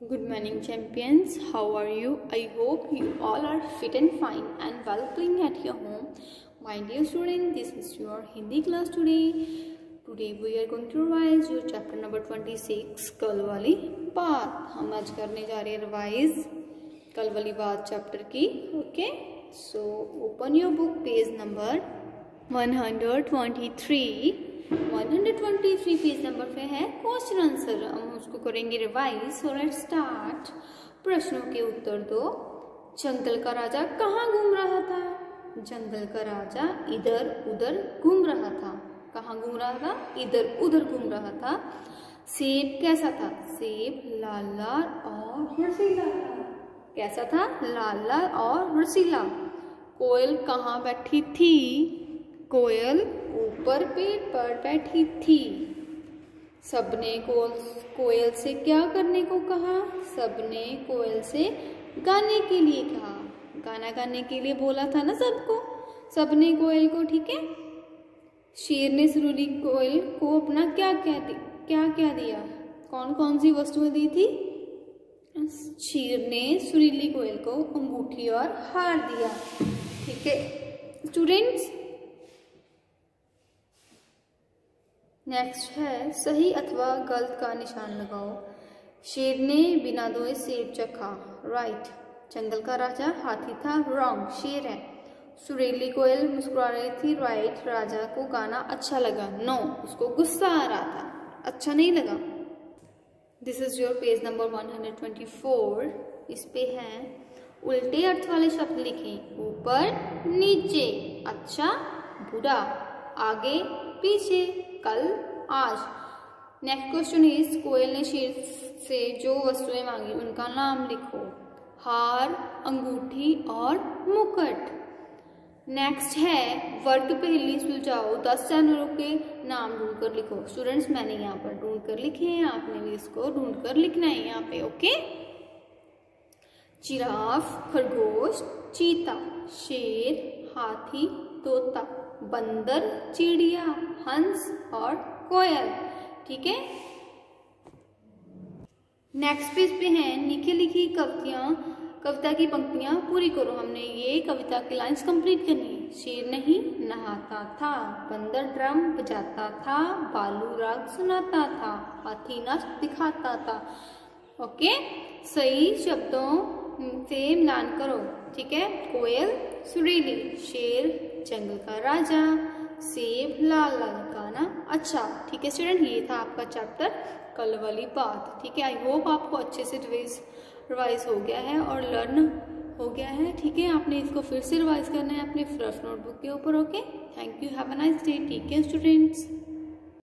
Good morning, champions. How are you? I hope you all are fit and fine and well playing at your home. My dear student, this is your Hindi class today. Today we are going to revise your chapter number 26 कल वाली बात हम आज करने जा रहे हैं revise कल वाली बात चैप्टर की okay so open your book page number 123 123 page number पे है क्वेश्चन आंसर हम उसको करेंगे रिवाइज और लेट्स स्टार्ट प्रश्नों के उत्तर दो। जंगल का राजा कहाँ घूम रहा था? जंगल का राजा इधर उधर घूम रहा था। कहाँ घूम रहा था? इधर उधर घूम रहा था। सेब कैसा था? सेब, लाल लाल और रसीला कैसा था? लाल लाल और रसीला। कोयल कहाँ बैठी थी? कोयल ऊपर पेड़ पर बैठी थी। सबने कोयल से क्या करने को कहा? सबने कोयल से गाने के लिए कहा। गाना गाने के लिए बोला था ना सबको? सबने कोयल को, ठीक है? शेर ने सुरीली कोयल को अपना क्या क्या क्या क्या दिया? कौन कौन सी वस्तुएँ दी थी? शेर ने सुरीली कोयल को अंगूठी और हार दिया। ठीक है? स्टूडेंट्स नेक्स्ट है, सही अथवा गलत का निशान लगाओ। शेर ने बिना धोए सेब चखा। राइट जंगल का राजा, हाथी था। रॉन्ग शेर है। सुरेली कोयल मुस्कुरा रही थी। राइट राजा को गाना अच्छा लगा। नो उसको गुस्सा आ रहा था। अच्छा नहीं लगा। This is your page number 124 इस पे है। उल्टे अर्थ वाले शब्द लिखें। ऊपर नीचे। अच्छा बुरा। आगे, पीछे, कल, आज। नेक्स्ट क्वेश्चन इज़ कोयल ने शेर से जो वस्तुएँ मांगी, उनका नाम लिखो। हार, अंगूठी और मुकुट। नेक्स्ट है वर्ग पहली सुलझाओ, दस जानवरों के नाम ढूंढ कर लिखो। स्टूडेंट्स मैंने यहाँ पर ढूंढ कर लिखे हैं, आपने भी इसको ढूंढ कर लिखना है यहाँ पे ओके जिराफ, खरगोश, चीता, शेर, हाथी, तोता। बंदर, चिड़िया, हंस और कोयल। ठीक है? नेक्स्ट पेज पे है लिखी लिखी कविताओं कविता की पंक्तियाँ पूरी करो। हमने ये कविता की लाइंस कंप्लीट करनी है। शेर नहीं, नहाता था, बंदर ड्रम बजाता था, बालू राग सुनाता था, हाथी नाच दिखाता था। ओके सही शब्दों से मिलान करो। ठीक है? कोयल, सुरीली, शेर जंगल का राजा, सेब, लाल लाल गाना अच्छा ठीक है स्टूडेंट ये था आपका चैप्टर कल वाली बात, ठीक है? आई होप आपको अच्छे से रिवाइज रिवाइज हो गया है और लर्न हो गया है, ठीक है? आपने इसको फिर से रिवाइज करना है अपने फ्रफ नोटबुक के ऊपर okay thank you have a nice day take care students